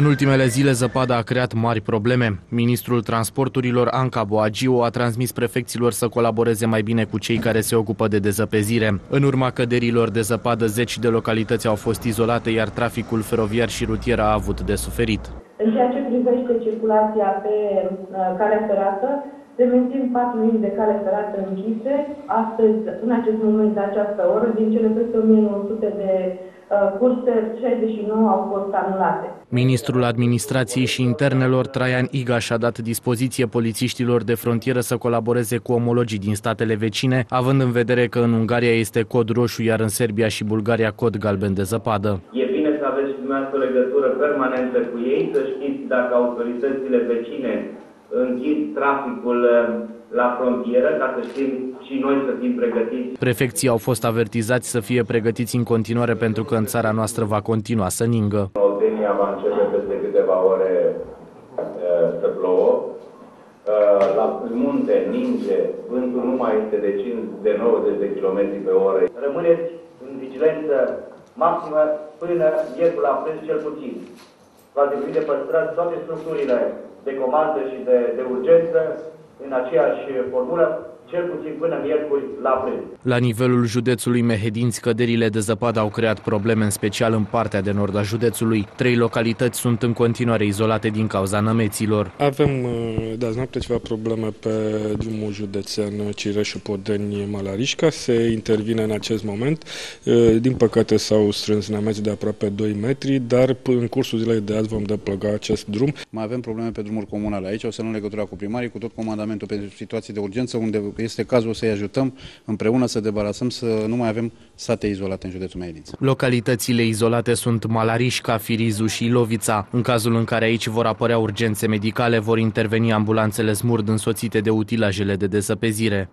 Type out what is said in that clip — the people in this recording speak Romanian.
În ultimele zile, zăpada a creat mari probleme. Ministrul Transporturilor, Anca Boagiu, a transmis prefecților să colaboreze mai bine cu cei care se ocupă de dezăpezire. În urma căderilor de zăpadă, zeci de localități au fost izolate, iar traficul feroviar și rutier a avut de suferit. În ceea ce privește circulația pe uh, calea ferată, se mențin patru linii de cale ferată închise. Astăzi, în acest moment, de această oră, din cele peste 1900 de uh, curse, 69 au fost anulate. Ministrul Administrației și Internelor, Traian Igaș, a dat dispoziție polițiștilor de frontieră să colaboreze cu omologii din statele vecine, având în vedere că în Ungaria este cod roșu, iar în Serbia și Bulgaria cod galben de zăpadă. E bine să aveți și dumneavoastră o legătură permanentă cu ei, să știți dacă autoritățile vecine închid traficul uh, la frontieră, ca să știm și noi să fim pregătiți. Prefecții au fost avertizați să fie pregătiți în continuare pentru că în țara noastră va continua să ningă. Oltenia va începe peste câteva ore uh, să plouă. Uh, la munte, ninge, vântul nu mai este de 5, de 90 de km pe oră. Rămâneți în vigilență maximă până miercuri la prânz cel puțin. Va trebui de păstrat toate structurile de comandă și de, de urgență în aceeași formulă, cel puțin până miercuri la prânz. La nivelul județului Mehedinți, căderile de zăpadă au creat probleme, în special în partea de nord a județului. Trei localități sunt în continuare izolate din cauza nămeților. Avem uh, de azi noapte ceva probleme pe drumul județean Cireșu Podeni Malarișca. Se intervine în acest moment. Uh, din păcate s-au strâns nămeți de aproape 2 metri, dar în cursul zilei de azi vom deplăga acest drum. Mai avem probleme pe drumuri comunale. Aici o să luăm legătura cu primarii, cu tot comandamentul pentru situații de urgență, unde este cazul să-i ajutăm împreună să debarasăm, să nu mai avem sate izolate în județul Mehedinți. Localitățile izolate sunt Malarișca, Firizu și Ilovița. În cazul în care aici vor apărea urgențe medicale, vor interveni ambulanțele smurd însoțite de utilajele de dezăpezire.